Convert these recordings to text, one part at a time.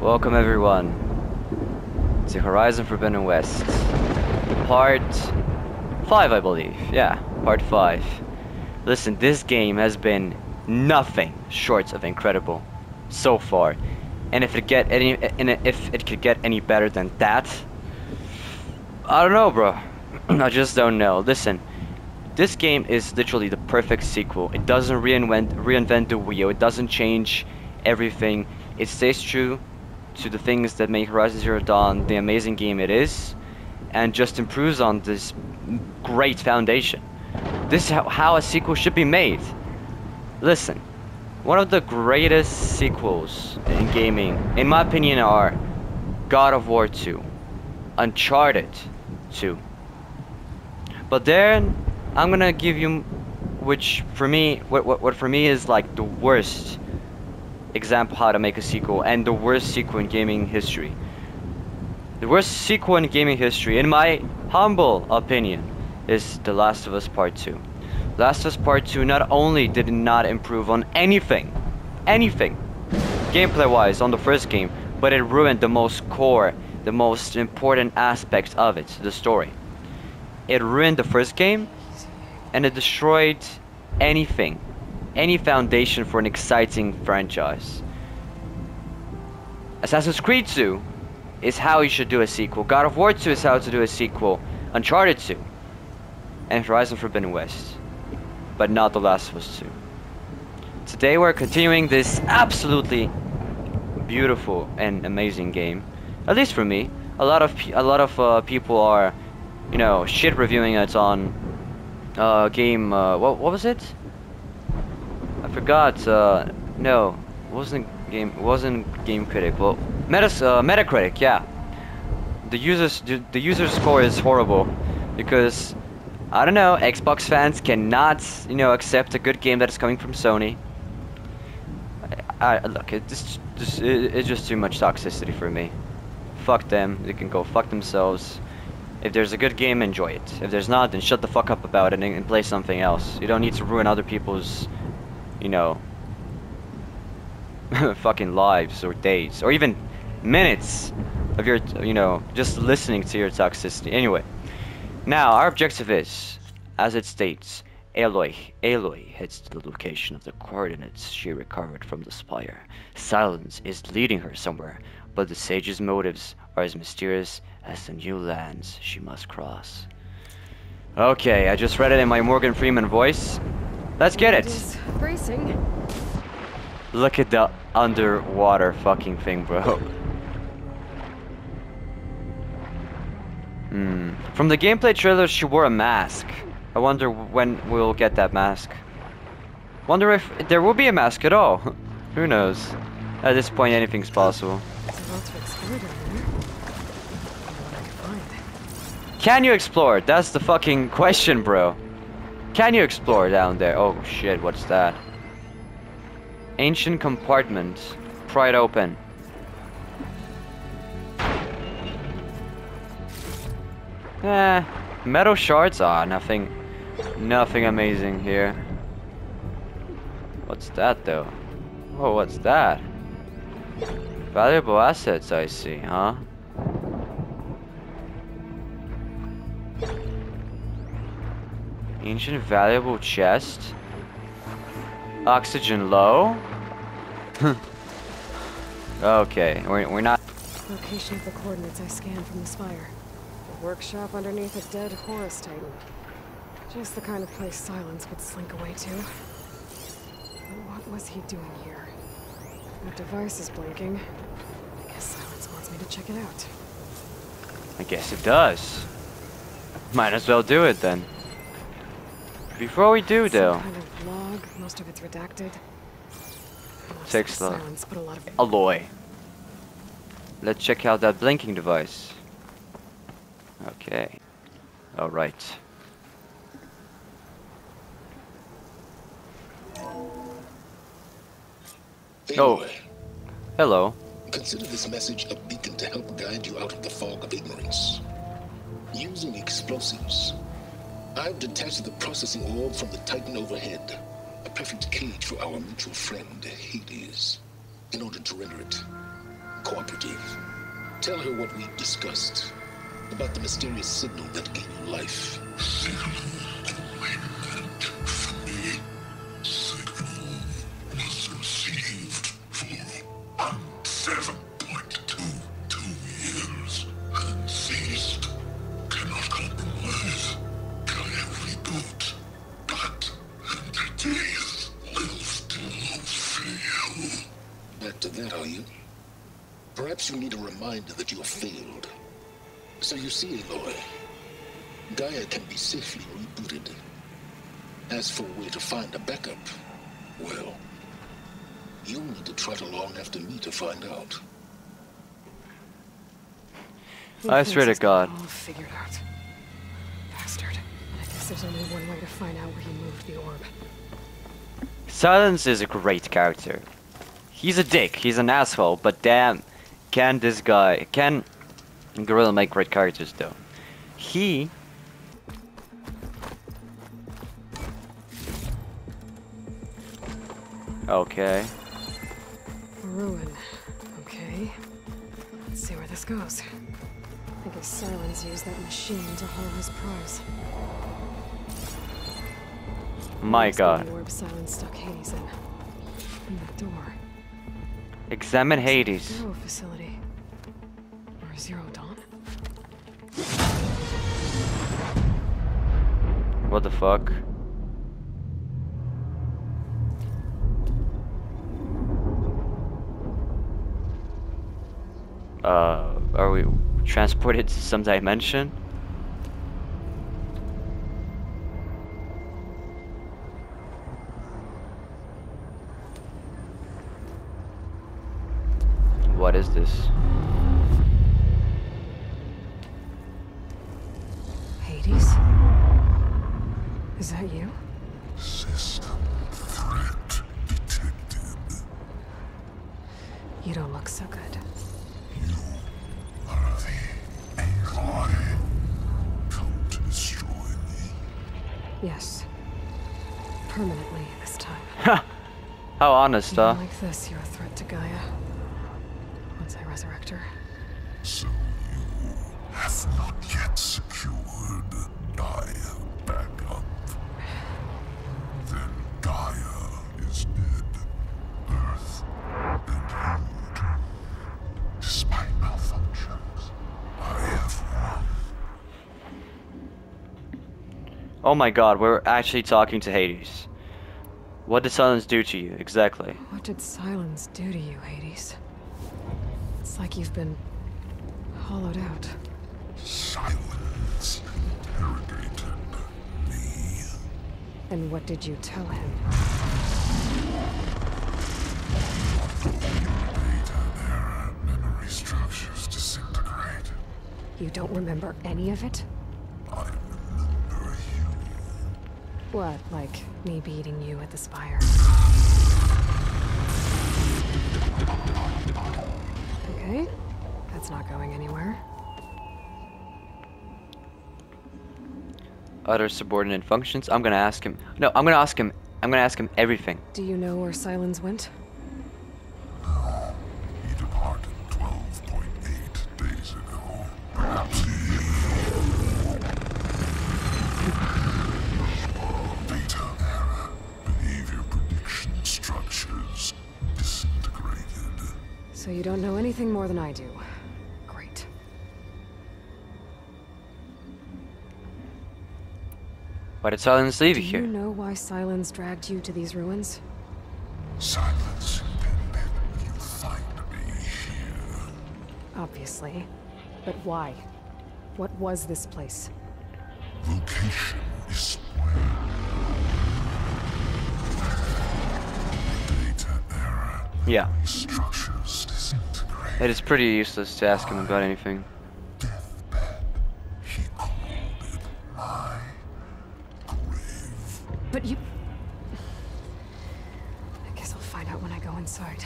Welcome everyone to Horizon Forbidden West. Part 5 I believe. Yeah, part 5. Listen, this game has been nothing short of incredible so far. And if it get any if it could get any better than that, I don't know, bro. I just don't know. Listen, this game is literally the perfect sequel. It doesn't reinvent reinvent the wheel. It doesn't change everything. It stays true to the things that make Horizon Zero Dawn the amazing game it is, and just improves on this great foundation. This is how, a sequel should be made. Listen, one of the greatest sequels in gaming, in my opinion, are God of War 2, Uncharted 2. But then, I'm gonna give you, which for me, what, what, what for me is like the worst example how to make a sequel and the worst sequel in gaming history. The worst sequel in gaming history, in my humble opinion, is The Last of Us Part 2. Last of Us Part 2 not only did not improve on anything, anything, gameplay wise on the first game, but it ruined the most core, the most important aspects of it, the story. It ruined the first game and it destroyed anything any foundation for an exciting franchise. Assassin's Creed 2 is how you should do a sequel. God of War 2 is how to do a sequel. Uncharted 2. And Horizon Forbidden West. But not The Last of Us 2. Today we're continuing this absolutely beautiful and amazing game. At least for me. A lot of a lot of uh, people are, you know, shit reviewing it on uh, game. Uh, what what was it? Forgot. Uh, no, wasn't game. Wasn't Game Critic. Well, Metas, uh, Metacritic. Yeah. The users the, the user score is horrible because I don't know. Xbox fans cannot you know accept a good game that is coming from Sony. I, I look. It's just it, it's just too much toxicity for me. Fuck them. They can go fuck themselves. If there's a good game, enjoy it. If there's not, then shut the fuck up about it and, and play something else. You don't need to ruin other people's you know, fucking lives or days or even minutes of your, you know, just listening to your toxicity. Anyway, now our objective is, as it states, Aloy, Aloy heads to the location of the coordinates she recovered from the spire. Silence is leading her somewhere, but the sage's motives are as mysterious as the new lands she must cross. Okay, I just read it in my Morgan Freeman voice. Let's get it. It bracing. Look at the underwater fucking thing, bro. Hmm. From the gameplay trailer, she wore a mask. I wonder when we'll get that mask. Wonder if there will be a mask at all. Who knows? At this point, anything's possible. Can you explore? That's the fucking question, bro. Can you explore down there? Oh shit, what's that? Ancient compartment. Pry it open. Eh, metal shards? Ah, nothing, nothing amazing here. What's that though? Oh, what's that? Valuable assets I see, huh? Ancient valuable chest. Oxygen low. okay, we're, we're not... Location of the coordinates I scanned from the spire. A workshop underneath a dead Horus Titan. Just the kind of place Silence would slink away to. But what was he doing here? That device is blinking. I guess Silence wants me to check it out. I guess it does. Might as well do it then. Before we do, though. Some kind of log, most of it's redacted. Text log. Aloy. Let's check out that blinking device. Okay. Alright. Oh. Hello. Consider this message a beacon to help guide you out of the fog of ignorance. Using explosives, I've detached the processing orb from the Titan overhead. A perfect cage for our mutual friend, Hades. In order to render it cooperative. Tell her what we discussed about the mysterious signal that gave you life. Back to that, are you? Perhaps you need a reminder that you have failed. So you see, Aloy, Gaia can be safely rebooted. As for where to find a backup, well, you'll need to trot along after me to find out. I swear to he's got it God. all figured out. Bastard. I guess there's only one way to find out where he moved the orb. Silence is a great character. He's a dick, he's an asshole, but damn, can this guy, can Guerrilla make great characters though? He Okay. Ruin. Okay. Let's see where this goes. I guess Silence used that machine to haul his prize. My god. The orb Silence stuck Hades in. And the door. Examine Hades. Zero facility. Or Zero Dawn? What the fuck? Uh, are we transported to some dimension? What is this? Hades? Is that you? System threat detected. You don't look so good. You are the Aloy. Come to destroy me. Yes. Permanently this time. How honest, huh? Like this, you're a threat to Gaia. Oh my god, we're actually talking to Hades. What did silence do to you, exactly? What did silence do to you, Hades? It's like you've been hollowed out. Silence interrogated me. And what did you tell him? Data era memory structures disintegrate. You don't remember any of it? What, like me beating you at the spire? Okay, that's not going anywhere. Other subordinate functions? I'm gonna ask him. No, I'm gonna ask him. I'm gonna ask him everything. Do you know where Silence went? So you don't know anything more than I do. Great. Why did silence leave you here? Do you you know why Silence dragged you to these ruins? Silence intended you find me here. Obviously. But why? What was this place? Location is where data era Yeah. structures disintegrate. It is pretty useless to ask him about anything. He my grave. But you... I guess I'll find out when I go inside.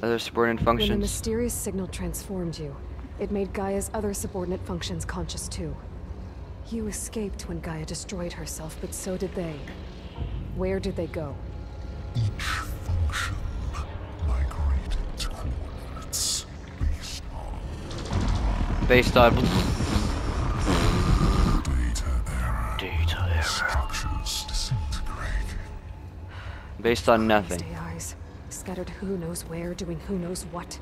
Other subordinate functions? When the mysterious signal transformed you, it made Gaia's other subordinate functions conscious too. You escaped when Gaia destroyed herself, but so did they. Where did they go? Each Based on Data error. data error. Based on nothing. Stay eyes. Scattered who knows where, doing who knows what.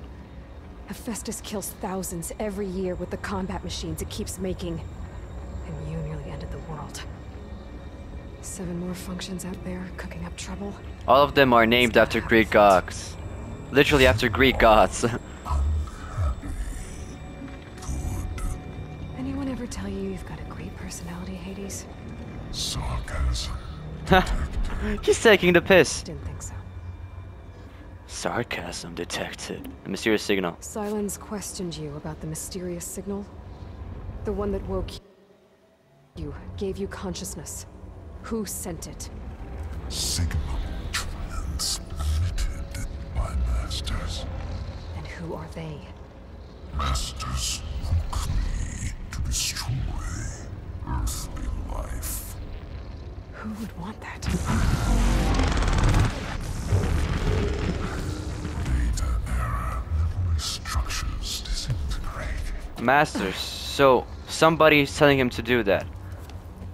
Hephaestus kills thousands every year with the combat machines it keeps making. And you nearly ended the world. Seven more functions out there, cooking up trouble. All of them are named after Greek gods. Literally after Greek gods. personality, Hades? Sarcasm. He's taking the piss. Didn't think so. Sarcasm detected. A mysterious signal. Silence questioned you about the mysterious signal. The one that woke you, gave you consciousness. Who sent it? Signal transmitted by masters. And who are they? Masters Who would want that? Data error. Structures disintegrating. Masters. So, somebody's telling him to do that.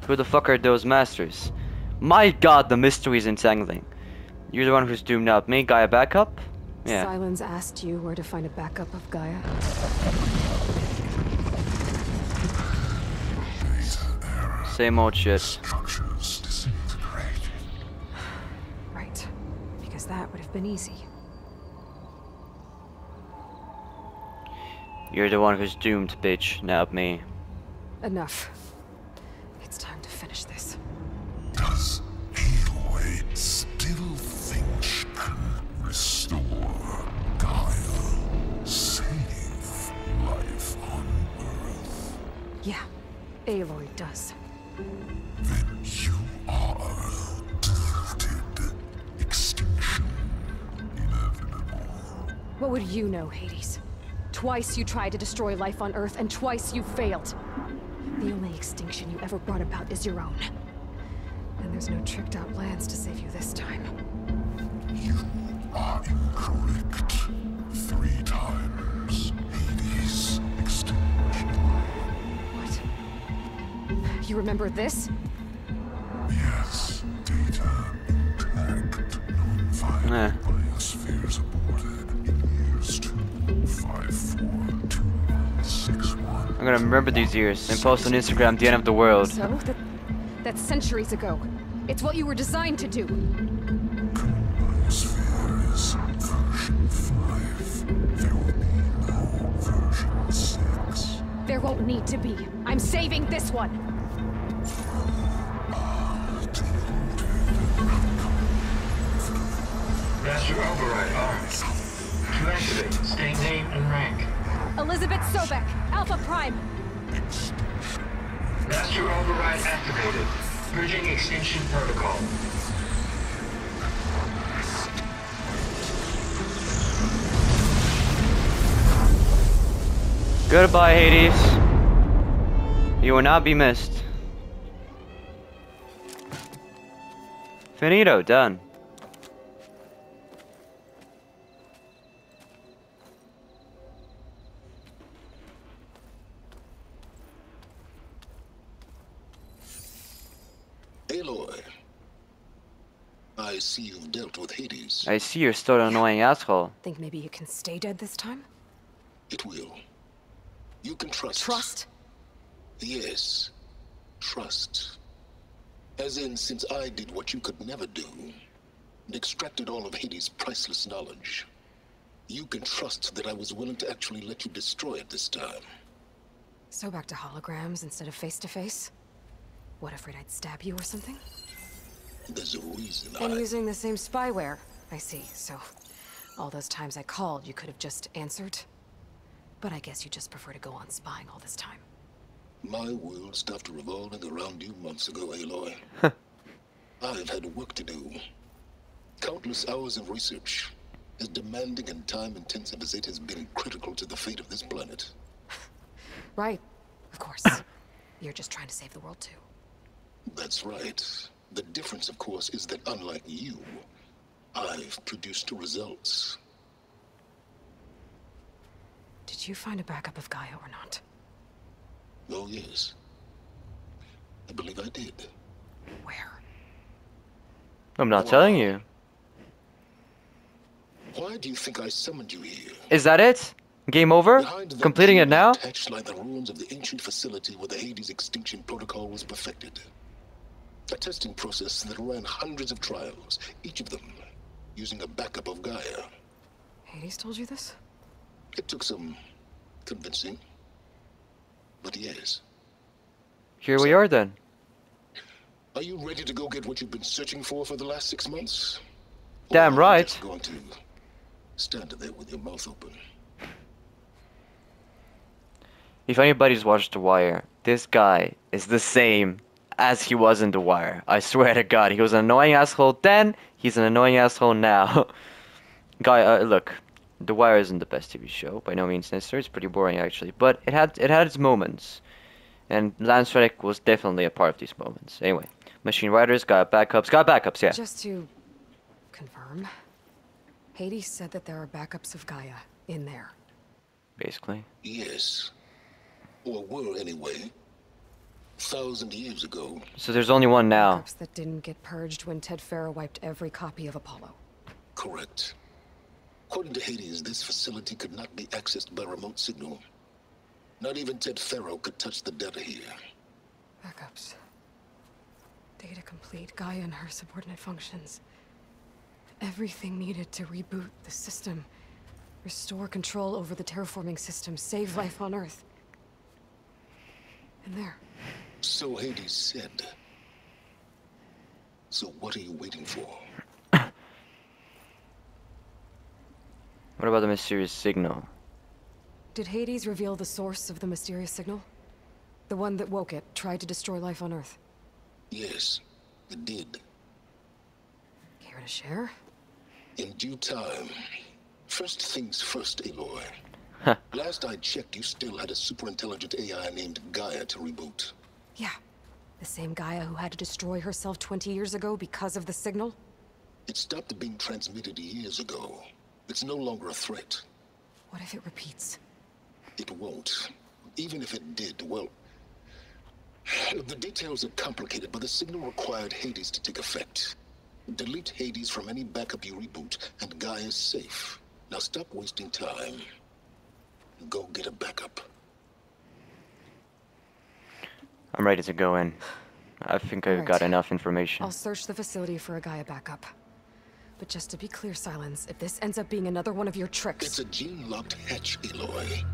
Who the fuck are those masters? My god, the mystery is entangling. You're the one who's doomed out. Me, Gaia backup? Yeah. Silence asked you where to find a backup of Gaia. Same old shit. Structures disintegrating. Right. Because that would have been easy. You're the one who's doomed, bitch, not me. Enough. It's time to finish this. Does Aloy still think she can restore Gaia? Save life on Earth? Yeah, Aloy does. What would you know, Hades? Twice you tried to destroy life on Earth, and twice you failed. The only extinction you ever brought about is your own. And there's no tricked out plans to save you this time. You are incorrect. Three times. Hades extinction. What? You remember this? Yes, data intact, non-violent Eh. I'm gonna remember these years and post on Instagram the end of the world. So? That, that's centuries ago. It's what you were designed to do. Biosphere is version five. There will be no version six. There won't need to be. I'm saving this one. Master override armed. To activate, state name and rank. Elizabeth Sobek, Alpha Prime. Master override activated. Bridging extinction protocol. Goodbye, Hades. You will not be missed. Finito, done. With I see you're still an annoying asshole. Think maybe you can stay dead this time? It will. You can trust. Trust? Yes. Trust. As in, since I did what you could never do, and extracted all of Hades' priceless knowledge, you can trust that I was willing to actually let you destroy it this time. So back to holograms instead of face to face? What, afraid I'd stab you or something? There's a reason And I... using the same spyware. I see, so all those times I called, you could have just answered. But I guess you just prefer to go on spying all this time. My world stopped revolving around you months ago, Aloy. I've had work to do. Countless hours of research. As demanding and time-intensive as it has been critical to the fate of this planet. Right, of course. You're just trying to save the world too. That's right. The difference, of course, is that unlike you, I've produced results. Did you find a backup of Gaia or not? Oh, yes. I believe I did. Where? I'm not telling you. Why do you think I summoned you here? Is that it? Game over? Completing it now? Hatch lie the ruins of the ancient facility where the Hades extinction protocol was perfected. A testing process that ran hundreds of trials, each of them using a backup of Gaia. Hades told you this? It took some convincing. But yes. Here we are then. Are you ready to go get what you've been searching for for the last six months? Or Damn are you right. just going to stand there with your mouth open. If anybody's watched The Wire, this guy is the same as he was in The Wire. I swear to God, he was an annoying asshole then. He's an annoying asshole now. guy, uh, look, The Wire isn't the best TV show by no means necessary. It's pretty boring actually, but it had it had its moments, and Lance Reddick was definitely a part of these moments. Anyway, Machine Riders got backups. Got backups, yeah. Just to confirm, Hades said that there are backups of Gaia in there. Basically. Yes. Or were anyway. Thousand years ago. So there's only one now. Backups that didn't get purged when Ted Faro wiped every copy of Apollo. Correct. According to Hades, this facility could not be accessed by remote signal. Not even Ted Faro could touch the data here. Backups. Data complete, Gaia and her subordinate functions. Everything needed to reboot the system. Restore control over the terraforming system, save life on Earth. And there. So Hades said. So what are you waiting for? What about the mysterious signal? Did Hades reveal the source of the mysterious signal? The one that woke it, tried to destroy life on Earth. Yes, it did. Care to share? In due time. First things first, Aloy. Huh. Last I checked, you still had a superintelligent AI named Gaia to reboot. Yeah. The same Gaia who had to destroy herself 20 years ago because of the signal? It stopped being transmitted years ago. It's no longer a threat. What if it repeats? It won't. Even if it did, well... The details are complicated, but the signal required Hades to take effect. Delete Hades from any backup you reboot, and Gaia's safe. Now stop wasting time. Go get a backup. I'm ready to go in. I think I've got enough information. I'll search the facility for a Gaia backup. But just to be clear, Silence, if this ends up being another one of your tricks... It's a gene-locked hatch, Aloy.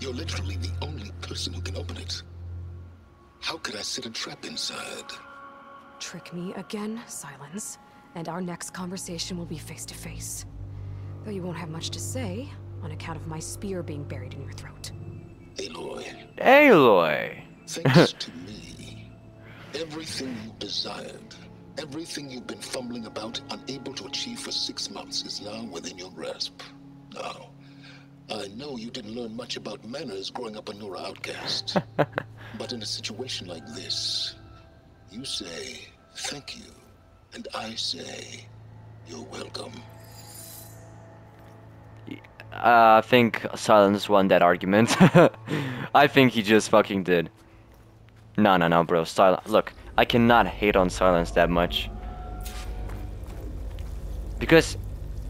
You're literally the only person who can open it. How could I set a trap inside? Trick me again, Silence, and our next conversation will be face to face. Though you won't have much to say, on account of my spear being buried in your throat. Aloy, Aloy! Thanks to me, everything you desired, everything you've been fumbling about, unable to achieve for six months, is now within your grasp. Now, I know you didn't learn much about manners growing up a Nora outcast. but in a situation like this, you say thank you, and I say you're welcome. Uh, I think Silence won that argument. I think he just fucking did. No, no, no, bro. Silence. Look, I cannot hate on Silence that much. Because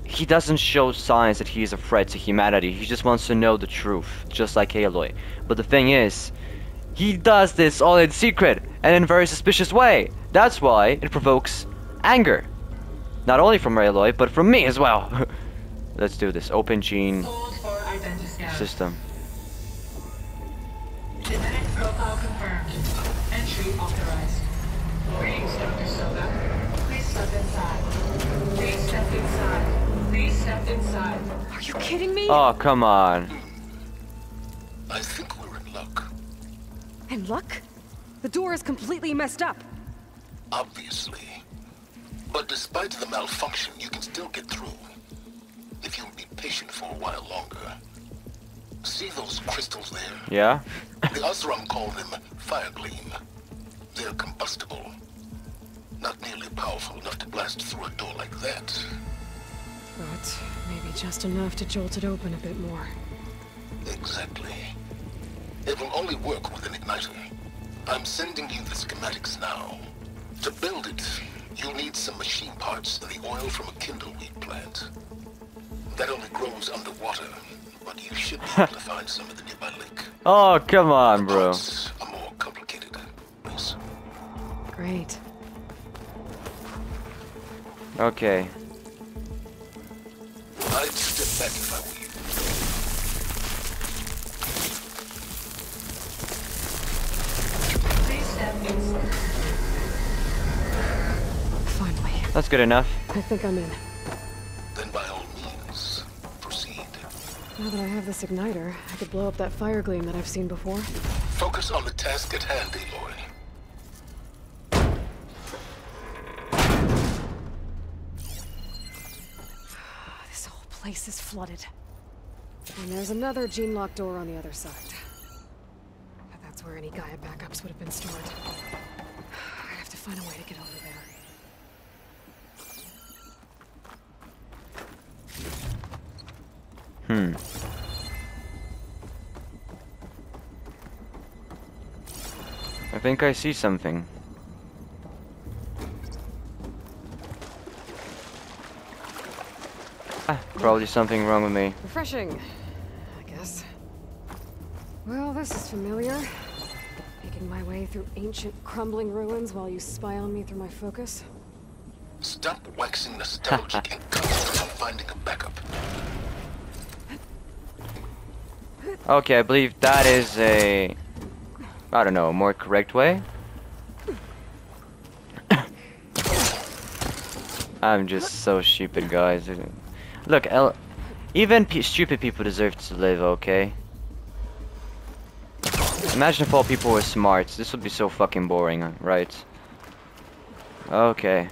he doesn't show signs that he is a threat to humanity. He just wants to know the truth, just like Aloy. But the thing is, he does this all in secret and in a very suspicious way. That's why it provokes anger. Not only from Aloy, but from me as well. Let's do this. Open gene system. Genetic profile confirmed. Entry authorized. Greetings, Dr. Sobek. Please step inside. Please step inside. Please step inside. Are you kidding me? Oh, come on. I think we're in luck. and luck? The door is completely messed up. Obviously. But despite the malfunction, you can still get through. If you'll be patient for a while longer. See those crystals there? Yeah? The Oseram call them fire gleam. They're combustible. Not nearly powerful enough to blast through a door like that. But maybe just enough to jolt it open a bit more. Exactly. It will only work with an igniter. I'm sending you the schematics now. To build it, you'll need some machine parts and the oil from a kindleweed plant. That only grows underwater, but you should be able to find some at the nearby lake. Oh, come on, bro. Parts are more complicated. Yes. Great. Okay. I'd step back if I were you. Please step inside. Finally. That's good enough. I think I'm in. Now that I have this igniter, I could blow up that fire gleam that I've seen before. Focus on the task at hand, Aloy. This whole place is flooded. And there's another gene lock door on the other side. But that's where any Gaia backups would have been stored. I have to find a way to get over there. Hmm. I think I see something. Ah, probably something wrong with me. Refreshing, I guess. Well, this is familiar. Making my way through ancient, crumbling ruins while you spy on me through my focus. Stop waxing nostalgic and concentrate on finding a backup. Okay, I believe that is a... I don't know, a more correct way? I'm just so stupid, guys. Look, even stupid people deserve to live, okay? Imagine if all people were smart. This would be so fucking boring, right? Okay.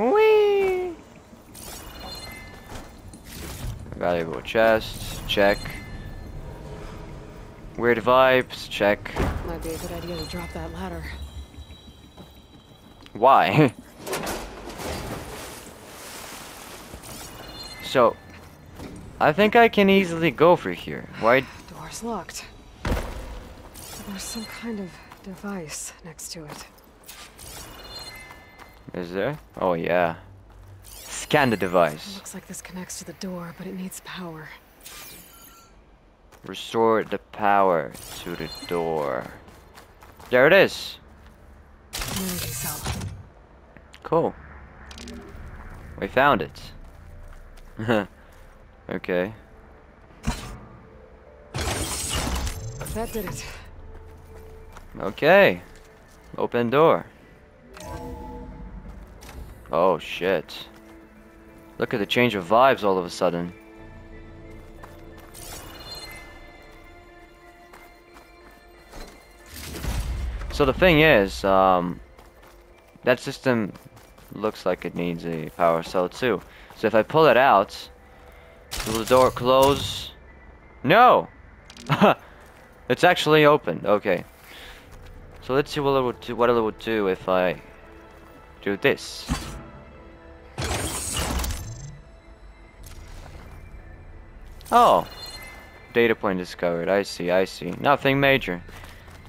Whee! Valuable chest, check. Weird vibes, check. Might be a good idea to drop that ladder. Why? so, I think I can easily go through here. Why? Door's locked. There's some kind of device next to it. Is there? Oh yeah. Scan the device. Looks like this connects to the door, but it needs power. Restore the power to the door. There it is. Cool. We found it. okay. That did it. Okay. Open door. Oh shit. Look at the change of vibes all of a sudden. So the thing is, um, that system looks like it needs a power cell too. So if I pull it out, will the door close? No! it's actually open. Okay. So let's see what it would do, what it would do if I do this. Oh, data point discovered. I see. I see. Nothing major.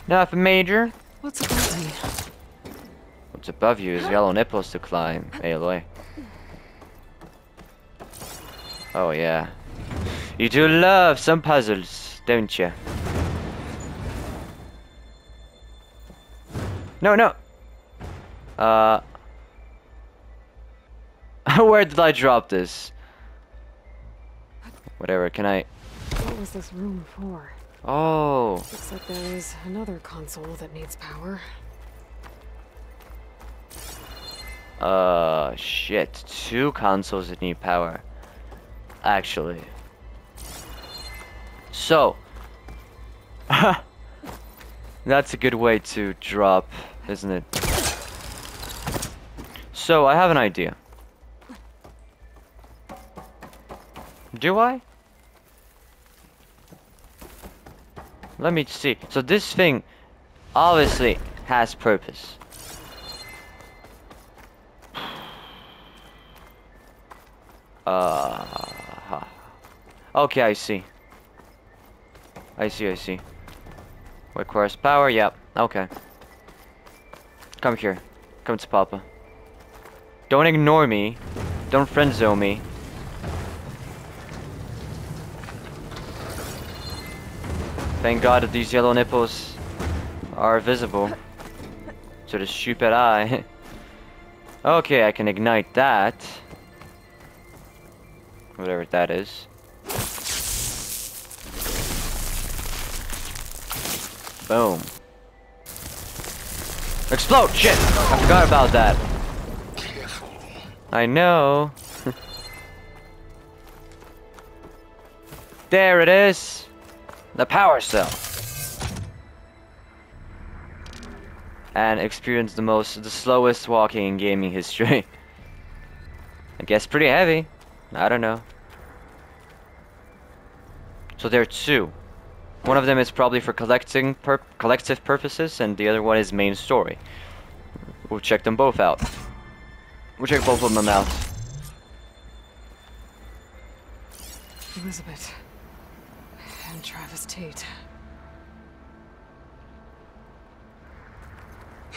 Nothing major. What's above me? What's above you is yellow nipples to climb, Aloy. Oh yeah. You do love some puzzles, don't you? No, no. Uh. Where did I drop this? Whatever, can I... What was this room for? Oh. Looks like there is another console that needs power. Uh, shit. Two consoles that need power. Actually. So. That's a good way to drop, isn't it? So, I have an idea. Do I? Let me see. So this thing obviously has purpose. Uh. Okay, I see. I see, I see. Requires power, yep, okay. Come here. Come to Papa. Don't ignore me. Don't friend zone me. Thank God that these yellow nipples are visible to the stupid eye. okay, I can ignite that. Whatever that is. Boom. Explode! Shit! I forgot about that. I know. there it is. The power cell. And experience the most, the slowest walking in gaming history. I guess pretty heavy. I don't know. So there are two. One of them is probably for collecting pur collective purposes, and the other one is main story. We'll check them both out. We'll check both of them out. Elizabeth. And Travis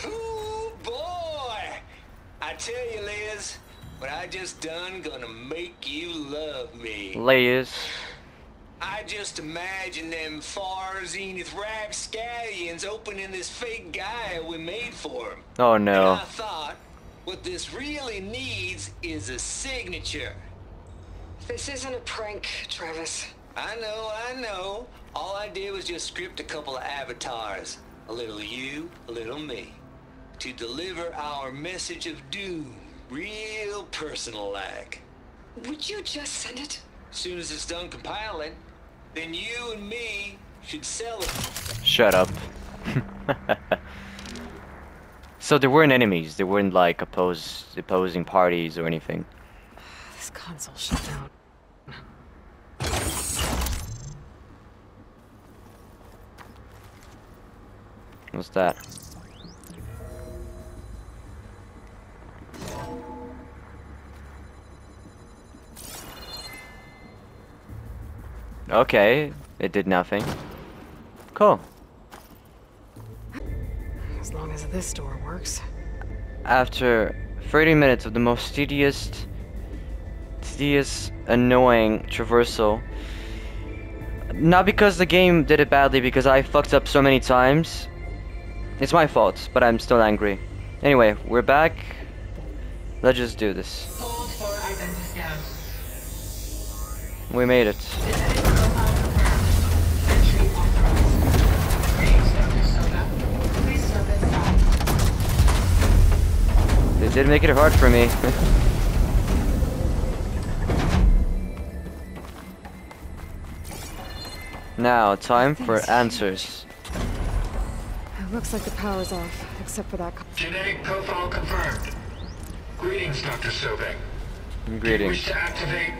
Ooh, boy! I tell you, Liz, what I just done gonna make you love me. Liz. I just imagine them far zenith rapscallions opening this fake guy we made for him. Oh And no. I thought, what this really needs is a signature. This isn't a prank, Travis. I know, I know. All I did was just script a couple of avatars. A little you, a little me. To deliver our message of doom, real personal like. Would you just send it? As soon as it's done compiling, then you and me should sell it. Shut up. so there weren't enemies. There weren't like opposed opposing parties or anything. This console shut down. What's that? Okay, it did nothing. Cool. As long as this door works. After 30 minutes of the most tedious, tedious, annoying traversal, not because the game did it badly, because I fucked up so many times. It's my fault, but I'm still angry. Anyway, we're back. Let's just do this. We made it. They did make it hard for me. now, time for answers. It looks like the power's off, except for that. co- Genetic profile confirmed. Greetings, Dr. Sobek. Greetings. You Wish to activate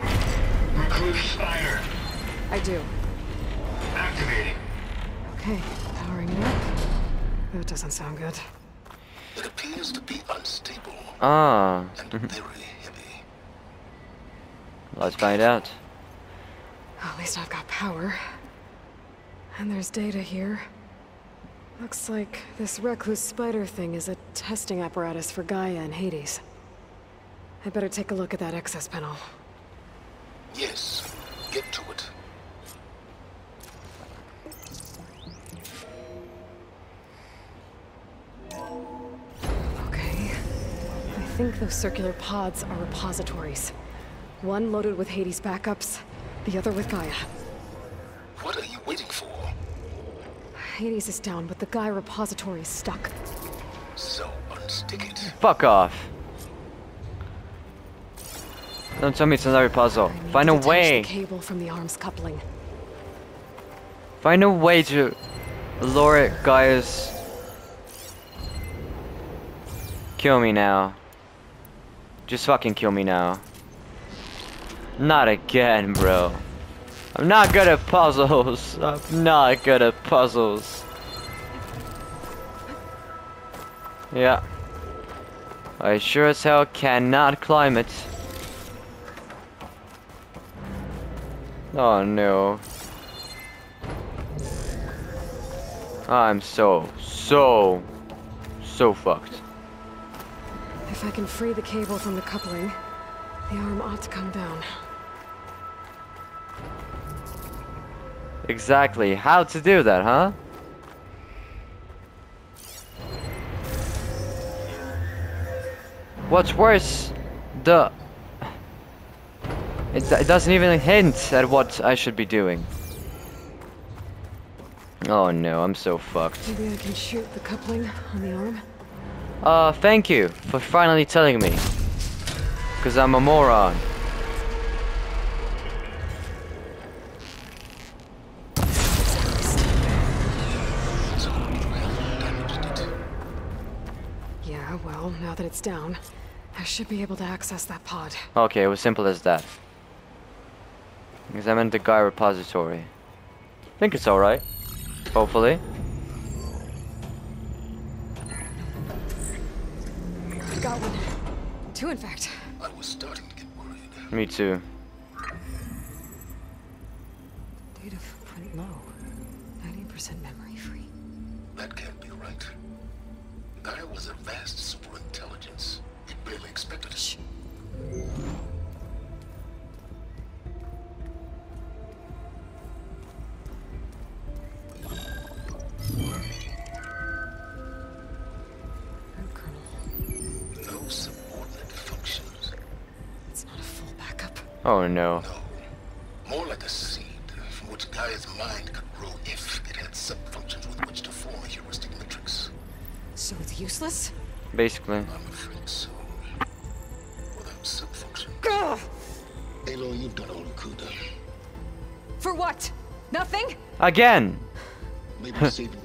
Recluse Spider. I do. Activating. Okay, powering it up. That doesn't sound good. It appears to be unstable Ah, and very heavy. let's find out. At least I've got power. And there's data here. Looks like this recluse spider thing is a testing apparatus for Gaia and Hades. I better take a look at that access panel. Yes, get to it. Okay. I think those circular pods are repositories. One loaded with Hades backups, the other with Gaia. Hades is down, but the Gaia repository is stuck. So unstick it. Fuck off. Don't tell me it's another puzzle. Find a way. The cable from the arms coupling. Find a way to lure it, guys. Kill me now. Just fucking kill me now. Not again, bro. I'm not good at puzzles. I'm not good at puzzles. Yeah. I sure as hell cannot climb it. Oh no. I'm so, so, so fucked. If I can free the cable from the coupling, the arm ought to come down. Exactly. How to do that, huh? What's worse, the... It, it doesn't even hint at what I should be doing. Oh no, I'm so fucked. Maybe I can shoot the coupling on the arm? Uh, thank you for finally telling me. Because I'm a moron. Now that it's down, I should be able to access that pod. Okay, it was simple as that. Examine the Gaia repository. think it's alright. Hopefully. Got one. Two, in fact. I was starting to get worried. Me too. Oh no. No. More like a seed from which Gaia's mind could grow if it had subfunctions with which to form a heuristic matrix. So it's useless? Basically. I'm afraid so. Without subfunction. Ugh! Aloy, you've done all you could. For what? Nothing? Again! Maybe saving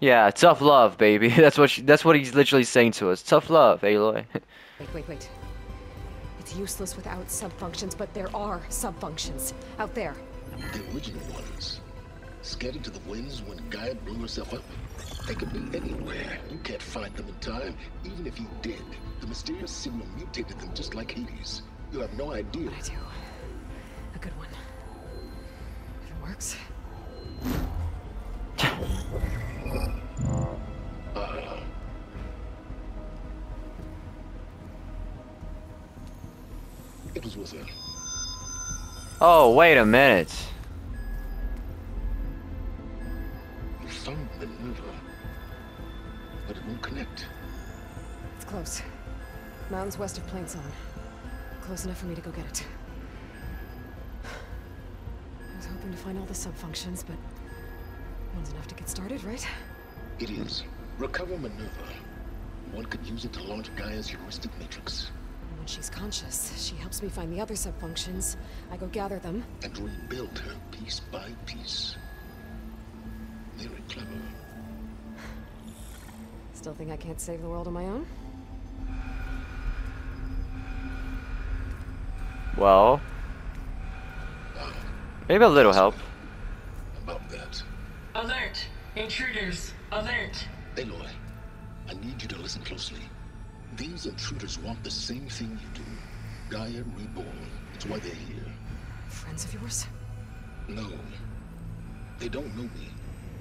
Yeah, tough love, baby. That's what she, that's what he's literally saying to us. Tough love, Aloy. Wait, wait, wait. It's useless without subfunctions, but there are subfunctions out there. The original ones. Scattered to the winds when Gaia blew herself up. They could be anywhere. You can't find them in time. Even if you did, the mysterious signal mutated them just like Hades. You have no idea. I do. A good one. If it works. Oh, wait a minute. You found Minerva. But it won't connect. It's close. Mountains west of Plainsong. Close enough for me to go get it. I was hoping to find all the subfunctions, but one's enough to get started, right? It is. Recover Minerva. One could use it to launch Gaia's heuristic matrix. And when she's conscious, she helps me find the other subfunctions. I go gather them. and rebuild her piece by piece. Very clever. Still think I can't save the world on my own? Well, maybe a little help. About that. Alert! Intruders! Alert! Aloy, I need you to listen closely. These intruders want the same thing you do. Gaia reborn. It's why they're here. Friends of yours? No. They don't know me.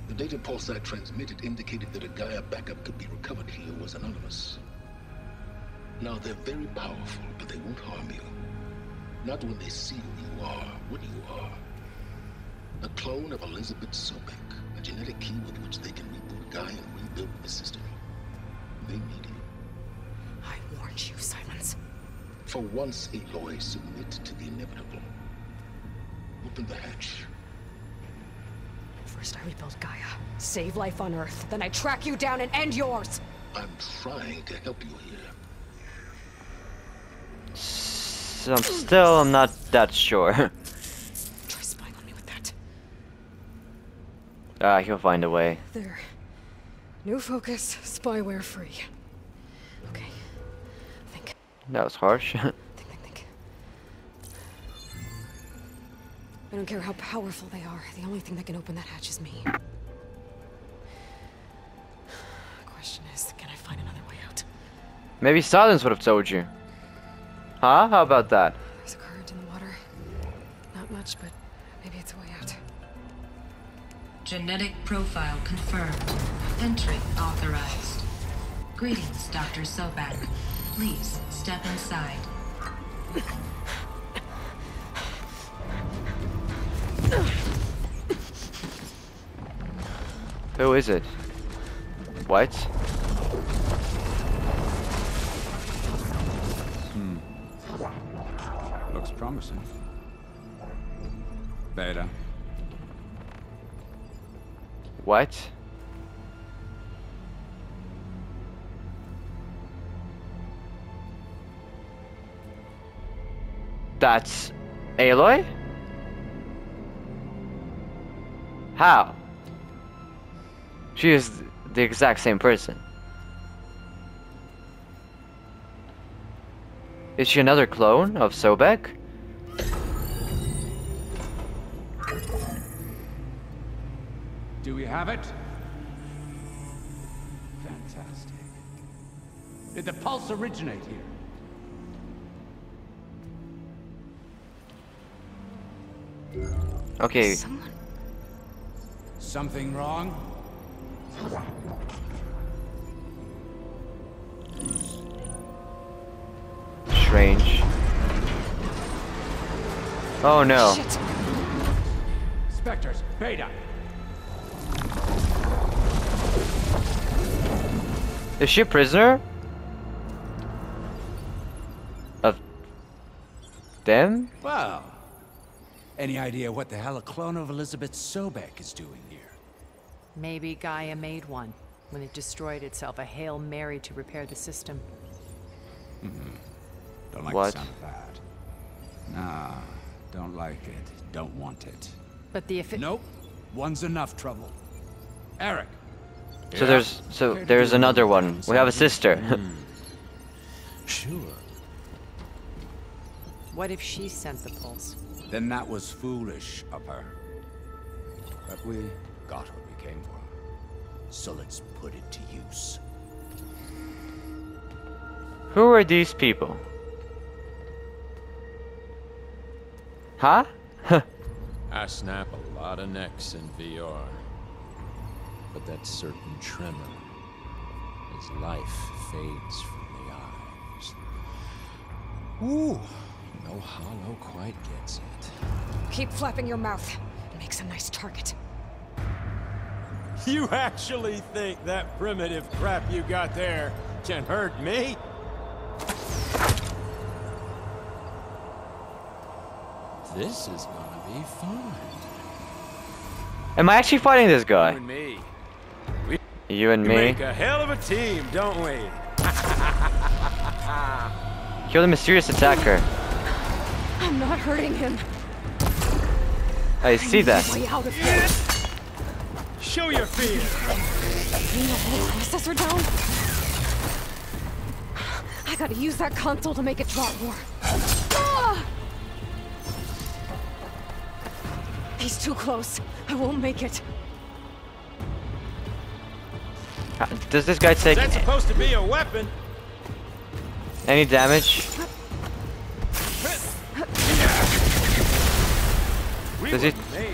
The data pulse I transmitted indicated that a Gaia backup could be recovered here was anonymous. Now, they're very powerful, but they won't harm you. Not when they see who you are, what you are. A clone of Elizabeth Sobek, a genetic key with which they can reboot Gaia and rebuild the system. For once, Aloy, submit to the inevitable. Open the hatch. First I rebuild Gaia, save life on Earth, then I track you down and end yours! I'm trying to help you here. So I'm still I'm not that sure. Try spying on me with that. Ah, he'll find a way. There. New focus, spyware free. Okay. Think, That was harsh. think, think, think. I don't care how powerful they are. The only thing that can open that hatch is me. The question is, can I find another way out? Maybe Silence would have told you. Huh? How about that? There's a current in the water. Not much, but maybe it's a way out. Genetic profile confirmed. Entry authorized. Greetings, Dr. Sobek. Please step inside. Who is it? What? Hmm. Looks promising. Beta. What? That's Aloy? How? She is the exact same person. Is she another clone of Sobek? Do we have it? Fantastic. Did the pulse originate here? Okay, Someone. Something wrong? strange. Oh no. Shit. Spectres, Beta. Is she a prisoner? Of them? Well, any idea what the hell a clone of Elizabeth Sobek is doing here? Maybe Gaia made one when it destroyed itself, a Hail Mary to repair the system. Mm -hmm. Don't like What? the sound of that. Nah, don't like it. Don't want it. But the effi- Nope. One's enough trouble. Eric. So there's so there's another one. We have a sister. Sure. What if she sent the pulse? Then that was foolish of her. But we got what we came for. So let's put it to use. Who are these people? Huh? I snap a lot of necks in VR. But that certain tremor as life fades from the eyes. Ooh, no hollow quite gets it. Keep flapping your mouth. It Makes a nice target. You actually think that primitive crap you got there can hurt me? This is gonna be fun. Am I actually fighting this guy? You and me. We You and We me? make a hell of a team, don't we? Kill the mysterious attacker. I'm not hurting him. I see that. Way out of here. Show your fear. Bring the whole processor down. I gotta use that console to make it drop more. Ah! He's too close. I won't make it. Does this guy take That's supposed to be a weapon. any damage? Does it- made.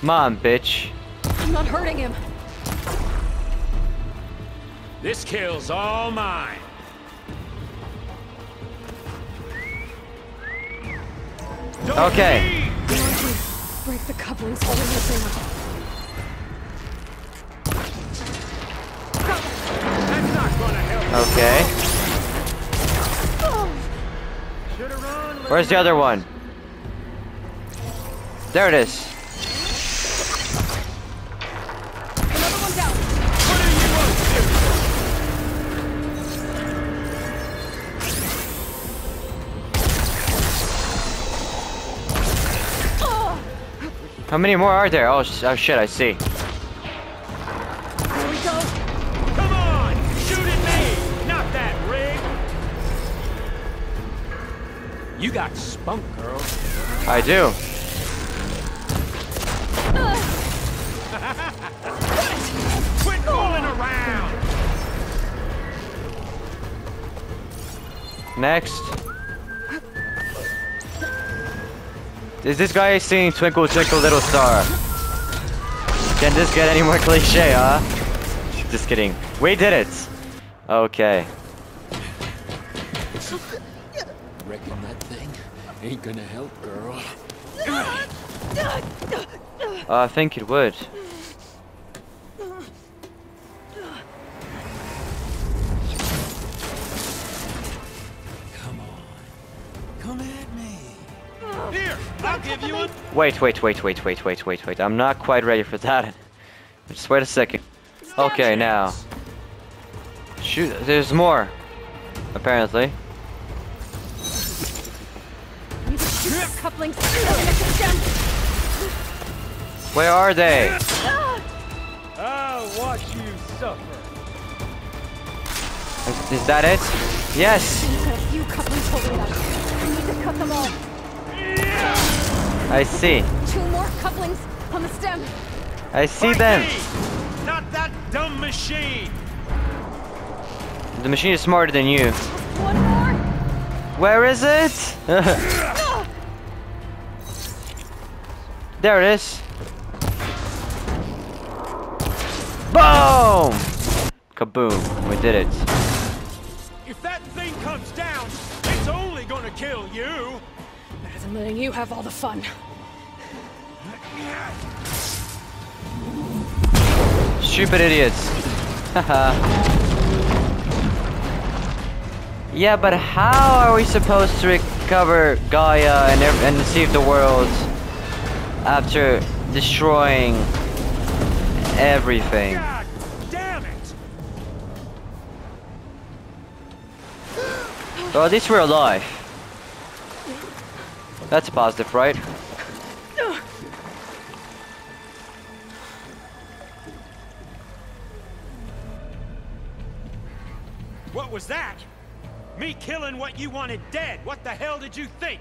Come on, bitch. I'm not hurting him. This kill's all mine. Don't Okay. Break the couplings holding this thing up. That's not gonna help. Okay. Should've run. Where's the other one? There it is. another one down. What are you up to? How many more are there? Oh, sh- oh shit, I see. There we go. Come on, shoot at me, not that rig. You got spunk, girl. I do. Next. Is this guy singing Twinkle Twinkle Little Star? Can this get any more cliche, huh? Just kidding. We did it! Okay. Reckon that thing ain't gonna help, girl. Uh, I think it would. Wait, wait, wait, wait, wait, wait, wait, wait. I'm not quite ready for that. Just wait a second. Okay, now. Shoot, there's more. Apparently. Need to shoot the couplings to connect the stem. Where are they? I'll watch you suffer. Is, is that it? Yes! We've got a few couplings holding it up. I need to cut them all. I see. Two more couplings on the stem. I see them. Not that dumb machine. The machine is smarter than you. One more. Where is it? there it is. Boom! Kaboom. We did it. If that thing comes down, it's only gonna kill you. Better than letting you have all the fun. Stupid idiots. Haha. yeah, but how are we supposed to recover Gaia and, and save the world after destroying everything? God damn it! Well, at least we're alive. That's positive, right? What was that? Me killing what you wanted dead. What the hell did you think?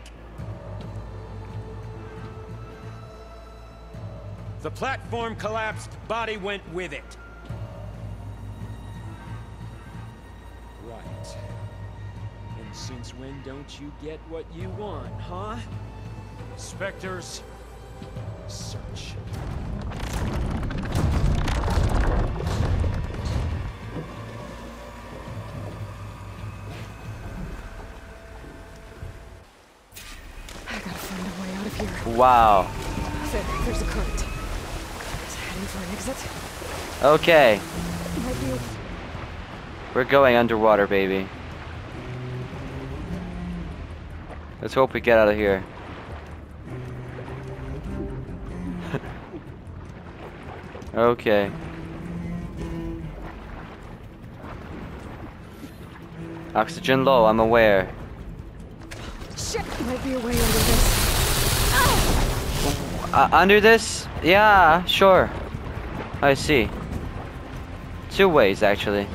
The platform collapsed, body went with it. Since when don't you get what you want, huh? Spectres, Search. I gotta find a way out of here. Wow. There's a current. Is it heading for an exit? Okay. We're going underwater, baby. Let's hope we get out of here. okay. Oxygen low, I'm aware. Shit! Might be a way under this. Uh, under this? Yeah, sure. I see. Two ways, actually.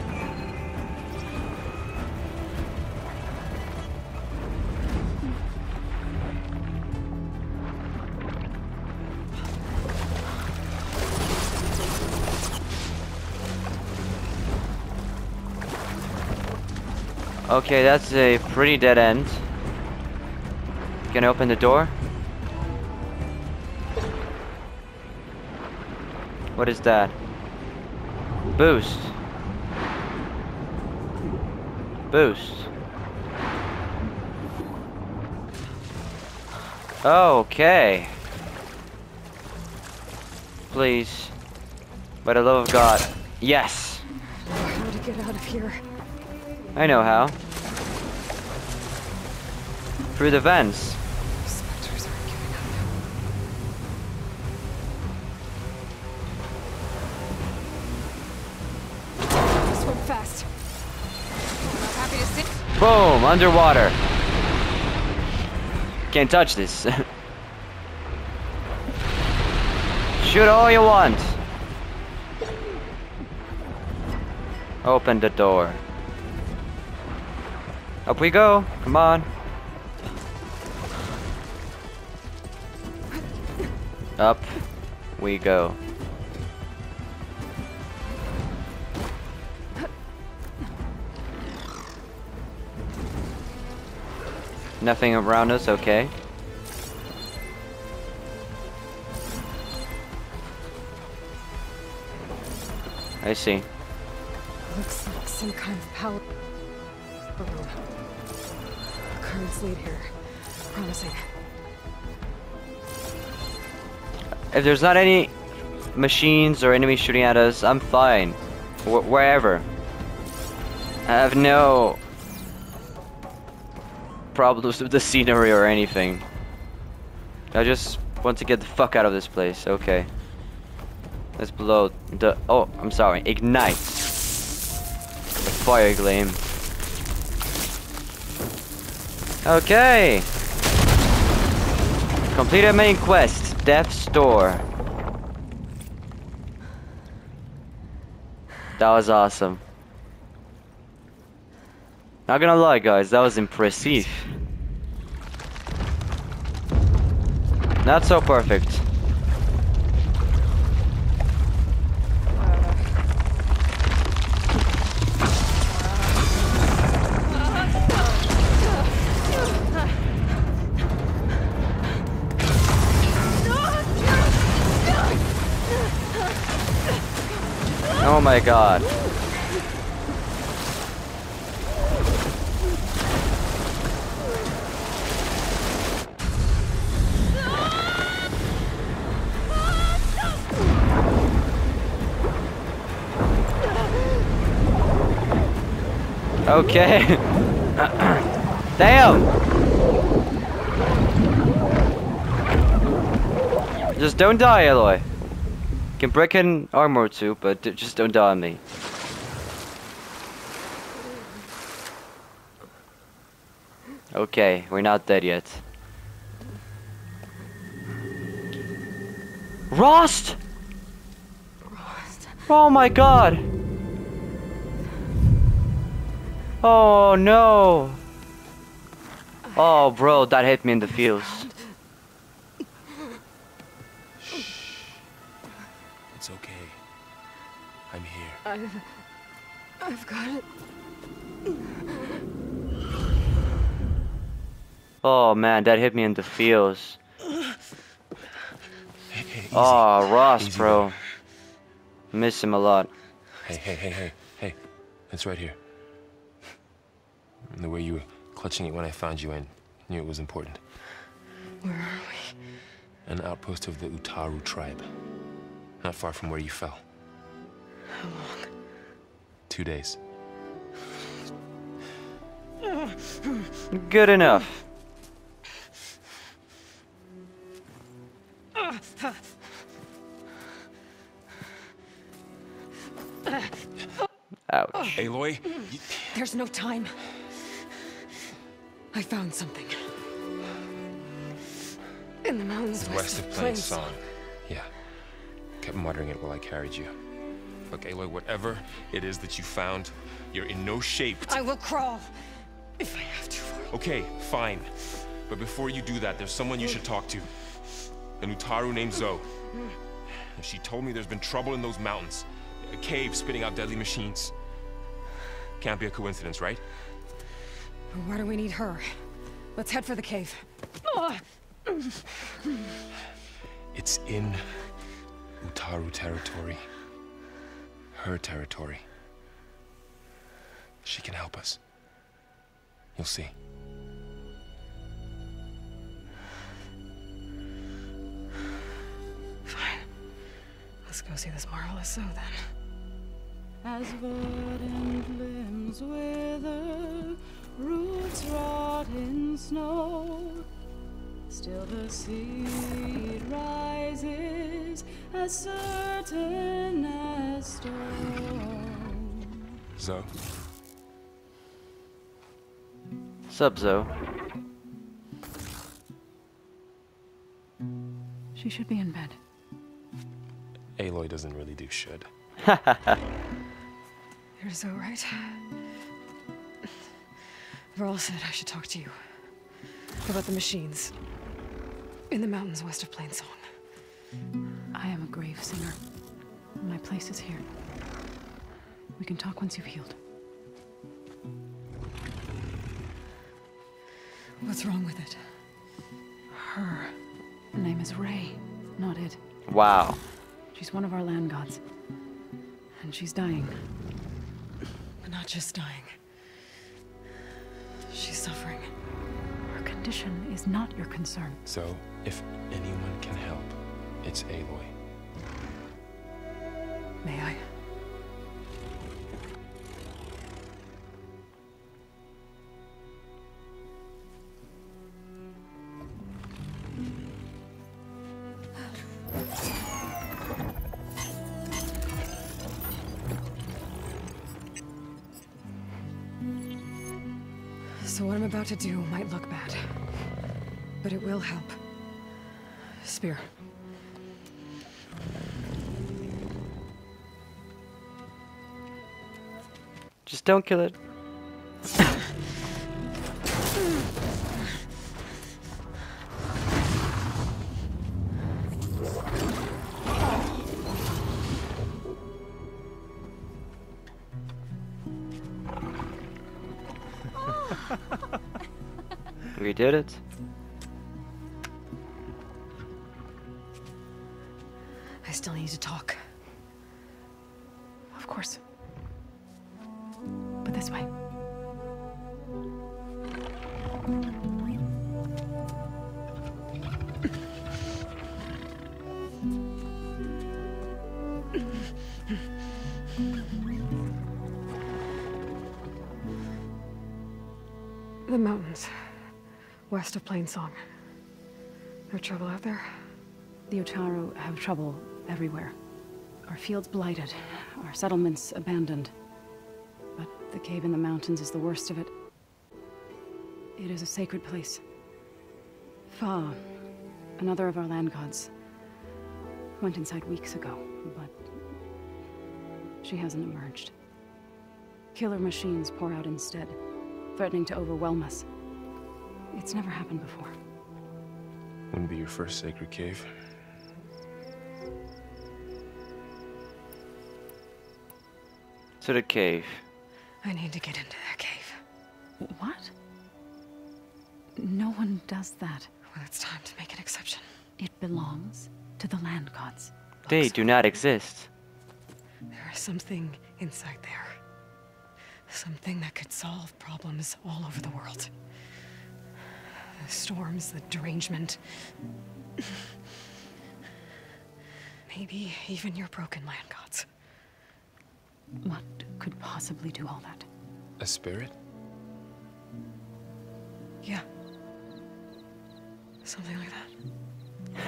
Okay, that's a pretty dead end. Can I open the door? What is that? Boost. Boost. Okay. Please. By the love of God. Yes. How to get out of here? I know how. Through the vents. Spectres aren't giving up. Swim fast. Happy to sit. Boom! Underwater. Can't touch this. Shoot all you want. Open the door. Up we go. Come on. Up we go. Nothing around us, okay. I see. Looks like some kind of power. Currents lead here. Promising. If there's not any machines or enemies shooting at us, I'm fine. Wh wherever. I have no problems with the scenery or anything. I just want to get the fuck out of this place. Okay. Let's blow the... Oh, I'm sorry. Ignite. The fire gleam. Okay. Complete Completed main quest. Death's Door. That was awesome. Not gonna lie, guys, that was impressive. Not so perfect. My god. Okay. Damn! Just don't die, Aloy. Can break in armor too, but just don't die on me. Okay, we're not dead yet. Rost! Oh my god! Oh no! Oh bro, that hit me in the feels. I've... I've got it. Oh man, that hit me in the feels. Hey, hey. Oh, Rost, Easy, bro. boy. Miss him a lot. Hey, hey, hey, hey, hey. It's right here. And the way you were clutching it when I found you, I knew it was important. Where are we? An outpost of the Utaru tribe. Not far from where you fell. How long? Two days. Good enough. Ouch. Aloy, There's no time. I found something. In the mountains west of Plainsong. Yeah. Kept muttering it while I carried you. Look, Aloy, whatever it is that you found, you're in no shape to... I will crawl. If I have to. Okay, fine. But before you do that, there's someone you should talk to. An Utaru named Zoe. She told me there's been trouble in those mountains. A cave spitting out deadly machines. Can't be a coincidence, right? Why do we need her? Let's head for the cave. It's in Utaru territory. Her territory. She can help us. You'll see. Fine. Let's go see this marvelous Zoe then. As verdant limbs wither, roots rot in snow. Still the seed rises as certain as stone. Zoe. Sup, Zoe? She should be in bed. Aloy doesn't really do should. You're so right? Varl said I should talk to you. About the machines. In the mountains west of Plainsong. I am a grave singer. My place is here. We can talk once you've healed. What's wrong with it? Her. Her name is Ray, not it. Wow. She's one of our land gods. And she's dying. But not just dying. She's suffering. Her condition is not your concern. So, if anyone can help, it's Aloy. May I? So what I'm about to do might look bad. But it will help. Spear. Just don't kill it. we did it. Of No trouble out there? The Utaru have trouble everywhere. Our fields blighted, our settlements abandoned. But the cave in the mountains is the worst of it. It is a sacred place. Fa, another of our land gods, went inside weeks ago, but she hasn't emerged. Killer machines pour out instead, threatening to overwhelm us. It's never happened before. Wouldn't be your first sacred cave. To the cave. I need to get into that cave. What? No one does that. Well, it's time to make an exception. It belongs to the land gods. They do not exist. There is something inside there. Something that could solve problems all over the world. The storms, the derangement. Maybe even your broken land gods. What could possibly do all that? A spirit? Yeah. Something like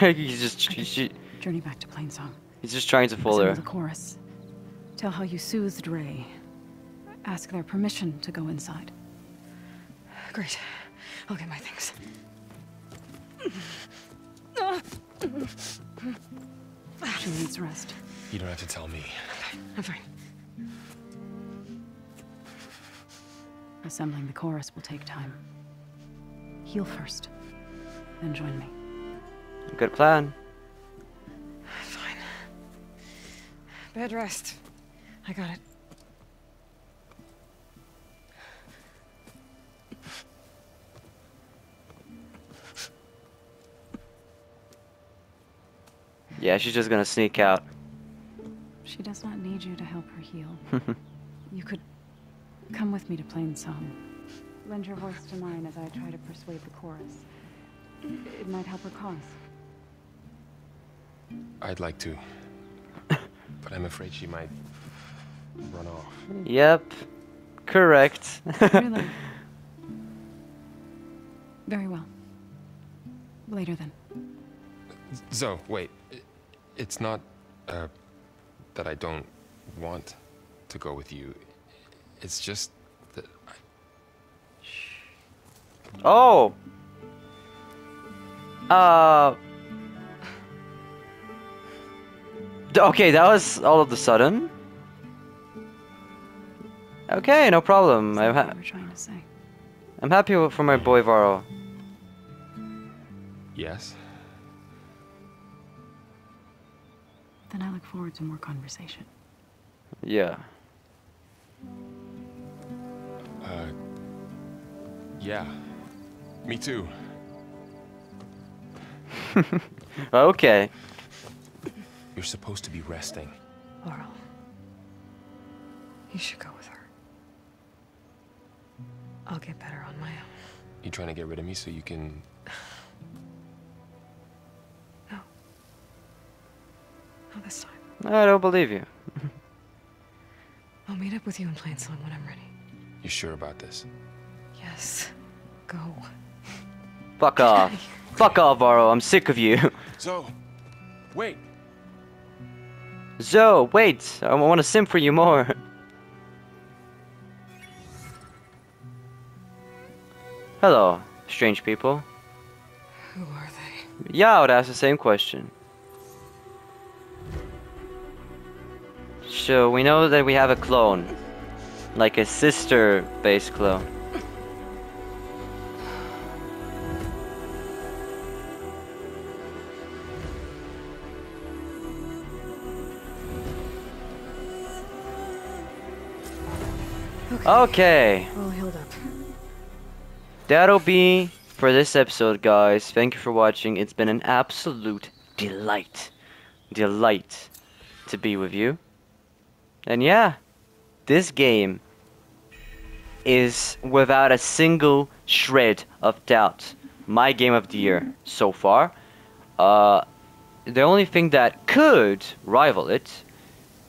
that. he's just he's, ju- Journey back to Plainsong. he's just trying to fool Assemble her. the chorus. Tell how you soothed Ray. Ask their permission to go inside. Great. I'll get my things. She needs rest. You don't have to tell me. I'm fine. Assembling the chorus will take time. Heal first, then join me. Good plan. Fine. Bed rest. I got it. Yeah, she's just gonna sneak out. She does not need you to help her heal. you could come with me to Plainsong. Lend your voice to mine as I try to persuade the chorus. It might help her cause. I'd like to. but I'm afraid she might run off. Yep. Correct. really? Very well. Later then. Zoe, wait. I- It's not uh, that I don't want to go with you. It's just that I, Oh. Uh. Okay, that was all of the sudden. Okay, no problem. I'm ha We're trying to say. I'm happy for my boy Varl. yes. Then I look forward to more conversation. Yeah. Uh, yeah. Me too. okay. You're supposed to be resting. Laurel. You should go with her. I'll get better on my own. You trying to get rid of me so you can... Oh, Not this time. I don't believe you. I'll meet up with you in Plainsong when I'm ready. You sure about this? Yes. Go. Fuck off. Fuck off, Varl. I'm sick of you. So, wait. Zoe, wait. I want to sim for you more. Hello, strange people. Who are they? Yeah, I would ask the same question. So, we know that we have a clone. Like a sister-based clone. Okay. All oh, healed up. That'll be for this episode, guys. Thank you for watching. It's been an absolute delight. Delight to be with you. And yeah, this game is without a single shred of doubt my game of the year so far. Uh, the only thing that could rival it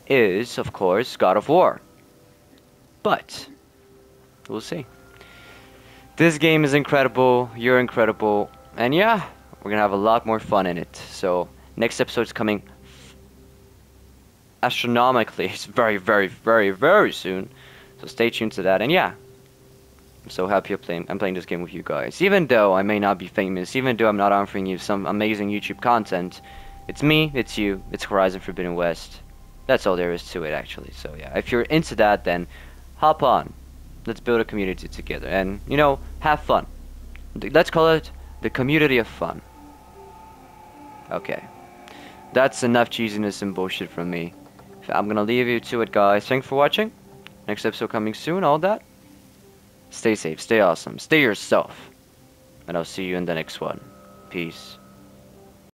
is, of course, God of War. But we'll see. This game is incredible. You're incredible. And yeah, we're gonna have a lot more fun in it. So next episode's coming astronomically. It's very, very, very, very soon. So stay tuned to that. And yeah, I'm so happy I'm playing, I'm playing this game with you guys. Even though I may not be famous, even though I'm not offering you some amazing YouTube content, it's me, it's you, it's Horizon Forbidden West. That's all there is to it, actually. So yeah, if you're into that, then hop on. Let's build a community together and, you know, have fun. Let's call it the community of fun. Okay. That's enough cheesiness and bullshit from me. I'm gonna leave you to it, guys. Thanks for watching. Next episode coming soon, all that. Stay safe, stay awesome, stay yourself. And I'll see you in the next one. Peace.